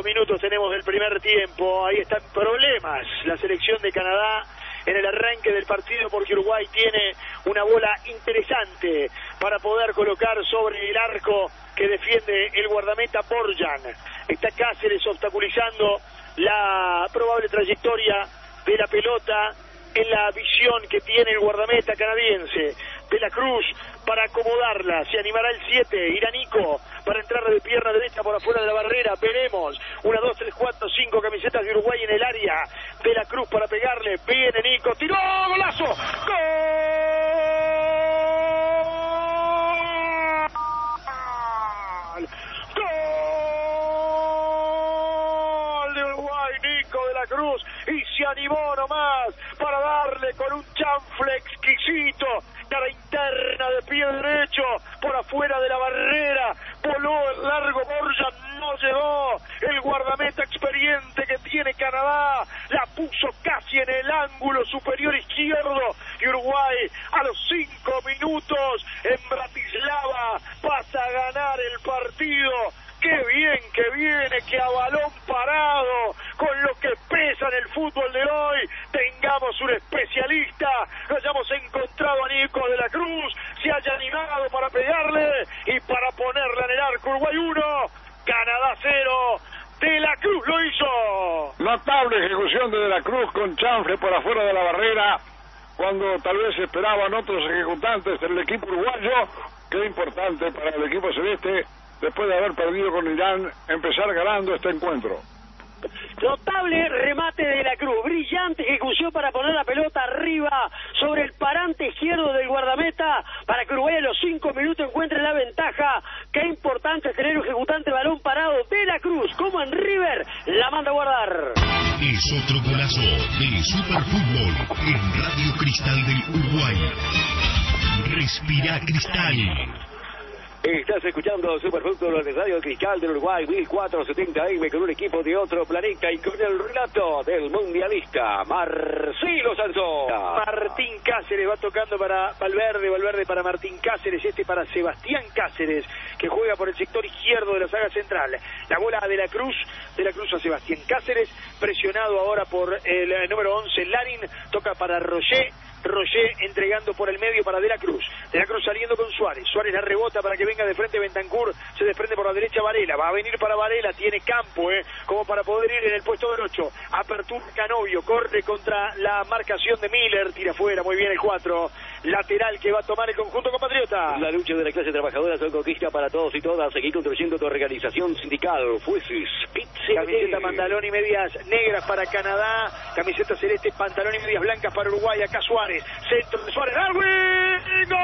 Minutos tenemos del primer tiempo. Ahí están problemas. La selección de Canadá en el arranque del partido porque Uruguay tiene una bola interesante para poder colocar sobre el arco que defiende el guardameta Borjan. Está Cáceres obstaculizando la probable trayectoria de la pelota en la visión que tiene el guardameta canadiense. De la Cruz para acomodarla. Se animará el 7, Iranico, para entrar de pierna derecha por afuera de la barrera. Veremos. Una, dos, animó nomás para darle con un chanfle exquisito cara interna de pie derecho por afuera de la barrera voló el largo Borja no llegó el guardameta experiente que tiene Canadá la puso casi en el ángulo superior izquierdo y Uruguay a los cinco minutos en Bratislava pasa a ganar el partido qué bien que viene, que a balón parado, con lo que pesa en el fútbol de hoy, tengamos un especialista, lo hayamos encontrado a Nico de la Cruz, se haya animado para pegarle y para ponerla en el arco Uruguay 1, Canadá 0. De la Cruz lo hizo. Notable ejecución de De la Cruz con chanfle por afuera de la barrera, cuando tal vez esperaban otros ejecutantes del equipo uruguayo. Qué importante para el equipo celeste después de haber perdido con Irán, empezar ganando este encuentro. Notable remate ejecución para poner la pelota arriba sobre el parante izquierdo del guardameta para que Uruguay a los cinco minutos encuentre la ventaja. Qué importante tener un ejecutante balón parado de la Cruz, como en River, la manda a guardar. Es otro golazo de Superfútbol en Radio Cristal del Uruguay. Respira Cristal. Estás escuchando Superfútbol de Radio Cristal del Uruguay 1470M con un equipo de otro planeta y con el relato del mundialista Marcelo Sansón. Martín Cáceres va tocando para Valverde, Valverde para Martín Cáceres, este para Sebastián Cáceres, que juega por el sector izquierdo de la saga central. La bola de la Cruz, de la Cruz a Sebastián Cáceres, presionado ahora por el número 11 Larin, toca para Roger. Roger entregando por el medio para De la Cruz. De la Cruz saliendo con Suárez. Suárez la rebota para que venga de frente Bentancur. Se desprende por la derecha Varela. Va a venir para Varela. Tiene campo, ¿eh? Como para poder ir en el puesto del 8. Apertura Canovio. Corre contra la marcación de Miller. Tira fuera. Muy bien el 4. Lateral que va a tomar el conjunto compatriota. La lucha de la clase trabajadora son conquista para todos y todas. Seguir construyendo tu organización sindical. Fuesis, Camiseta, pantalón y medias negras para Canadá. Camiseta celeste, pantalón y medias blancas para Uruguay. Acá Suárez. Centro de Suárez. ¡Darwin! ¡Gol!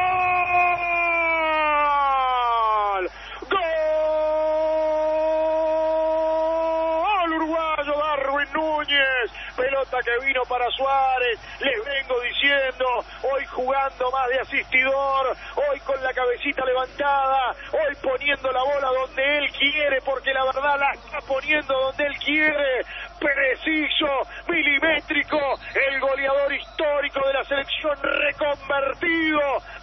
¡Gol! Uruguayo Darwin Núñez. Pelota que vino para Suárez. Les vengo diciendo. Hoy jugando más de asistidor. Hoy con la cabecita levantada. Hoy poniendo la bola donde él quiere. Porque la verdad la está poniendo donde él quiere preciso, milimétrico,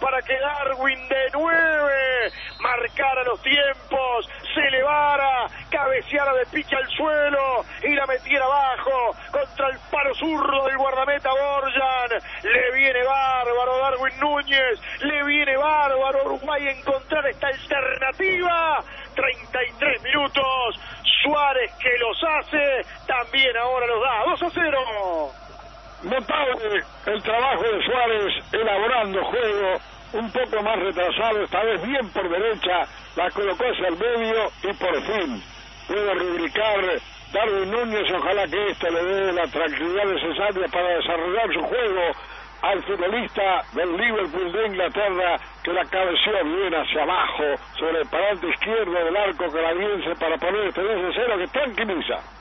para que Darwin de nueve marcara los tiempos, se elevara, cabeceara de pique al suelo y la metiera abajo contra el paro zurdo del guardameta Borjan. Le viene bárbaro Darwin Núñez, le viene bárbaro Uruguay encontrar esta alternativa. 33 minutos, Suárez que los hace, también ahora los da. 2 a 0. Notable el trabajo de Suárez elaborando juego un poco más retrasado, esta vez bien por derecha, la colocó hacia el medio y por fin puede rubricar Darwin Núñez. Ojalá que esto le dé la tranquilidad necesaria para desarrollar su juego al futbolista del Liverpool de Inglaterra que la cabeció bien hacia abajo sobre el parante izquierdo del arco canadiense para poner este 2 de 0 que tranquiliza.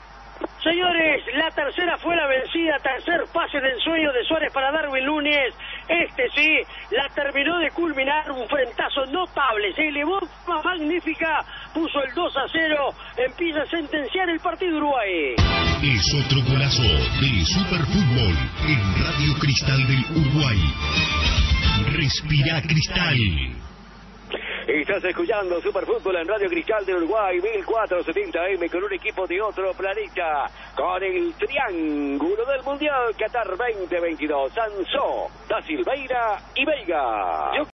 Señores, la tercera fue la vencida, tercer pase de ensueño de Suárez para Darwin Núñez. Este sí, la terminó de culminar un frentazo notable, se elevó magnífica, puso el 2 a 0, empieza a sentenciar el partido Uruguay. Es otro golazo de Superfútbol en Radio Cristal del Uruguay. Respira Cristal. Estás escuchando Superfútbol en Radio Cristal de Uruguay 1470M con un equipo de otro planeta. Con el triángulo del Mundial Qatar 2022. Sansó, Da Silveira y Veiga.